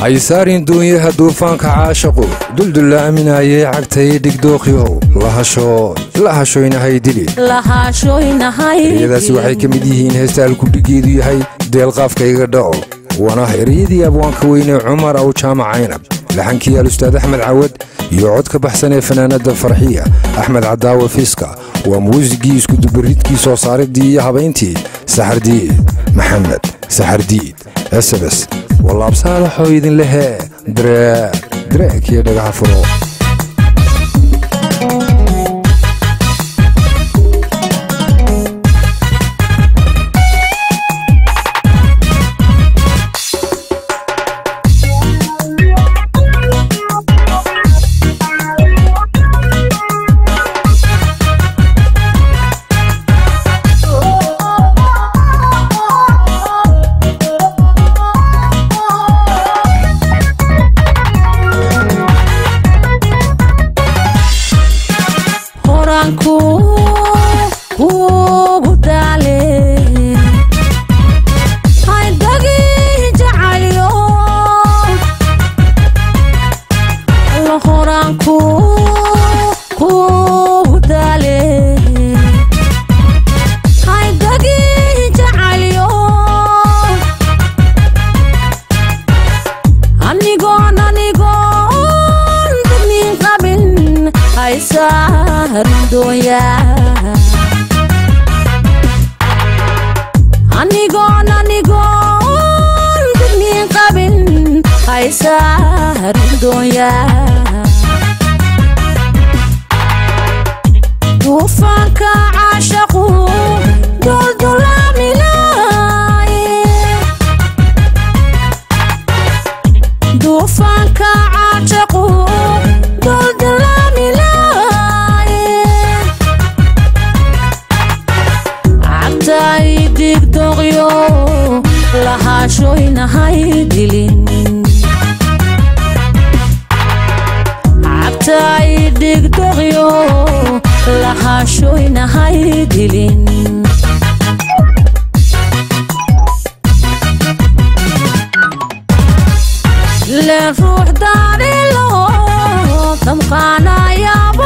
haysaarin duunyaha duufaanka caashaqu cagtay dhigdooqyow la hashoynahay dili. Eryadaasi waxay ka mid yihiin heesta alkudhigeedu yahay deelqaafkayga dhaco. Waana eryadii abwaanka weyne cumar aw jaamac caynab laxankii alustaad axmed cawad iyo cod ka baxsan ee fanaanada farxiya axmed cadaawe fiiska waa muusigii iskudubaridkii soo saaridii iyo habayntii saxardiid maxamed saxardiid esebes wallaabsaalaxoo idin lehee dareekiyo dhagaha furo Sarandoya Anigon, anigon, dunin kabin Ay sarandoya Tufaka ash lahaashoynahay dilin. Cabtay digdoqyo lahaashoynahay dilin. Le ruux daarilo damqaanayabale le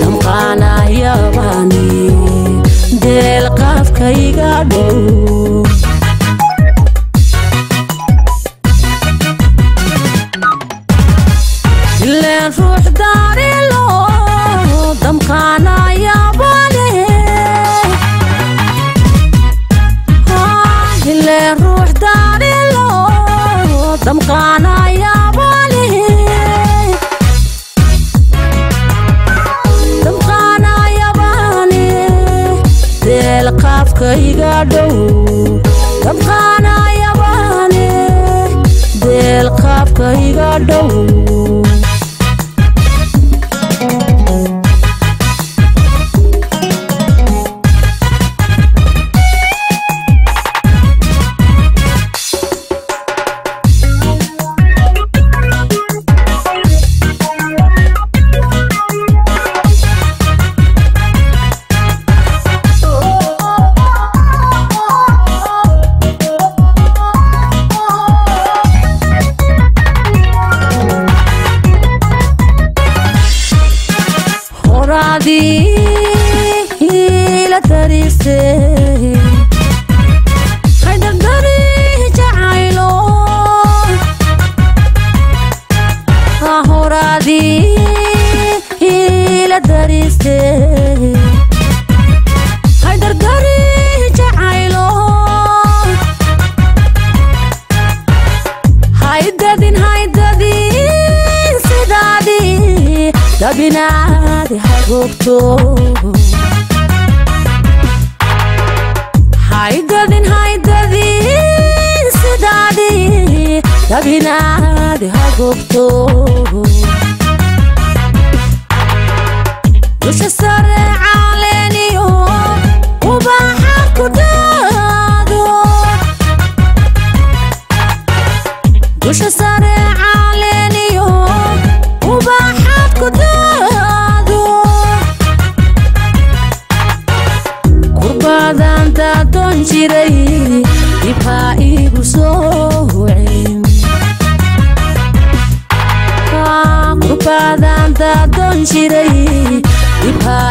damqaanayabane deel qaafkayga dhow qaafkayga dhow damqaanayabane deel qaafkayga dhow horaadii la darise haydardari jacaylo horaadii la darise haydardari jacaylo haydadin haydadin sidaadii dabinaadi hagogto haydadin haydadin sidaadii dabinaadi hagogto dusha sare caleeniyo ubaxa ku jiray difaa igu soocin kubadaan daadoon jiray difaa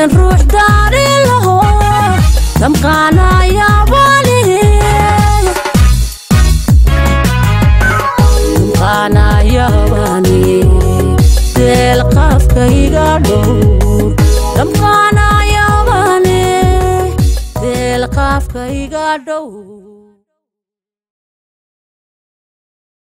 ileen ruux daarilo damqaanayaabane damqaanayabane deel deel qaafkayga dhow